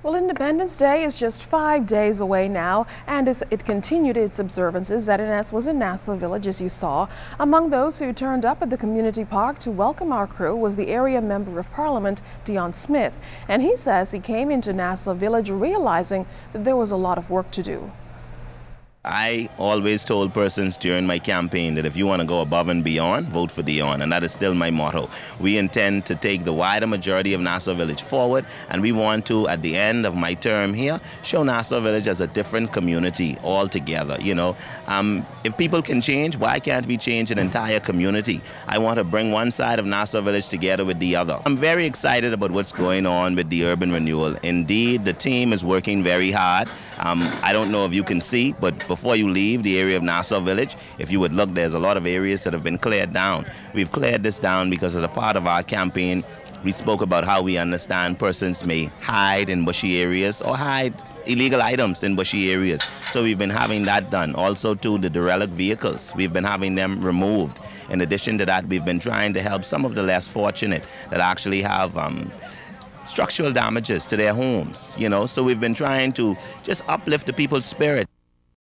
Well, Independence Day is just five days away now, and as it continued its observances ZNS was in Nassau Village, as you saw. Among those who turned up at the community park to welcome our crew was the area member of parliament, Dion Smith, and he says he came into Nassau Village realizing that there was a lot of work to do. I always told persons during my campaign that if you want to go above and beyond, vote for Dion, and that is still my motto. We intend to take the wider majority of Nassau Village forward, and we want to, at the end of my term here, show Nassau Village as a different community altogether. You know, um, if people can change, why can't we change an entire community? I want to bring one side of Nassau Village together with the other. I'm very excited about what's going on with the urban renewal. Indeed, the team is working very hard. Um, I don't know if you can see, but before you leave the area of Nassau Village, if you would look, there's a lot of areas that have been cleared down. We've cleared this down because as a part of our campaign, we spoke about how we understand persons may hide in bushy areas or hide illegal items in bushy areas. So we've been having that done. Also to the derelict vehicles, we've been having them removed. In addition to that, we've been trying to help some of the less fortunate that actually have um, structural damages to their homes, you know. So we've been trying to just uplift the people's spirit.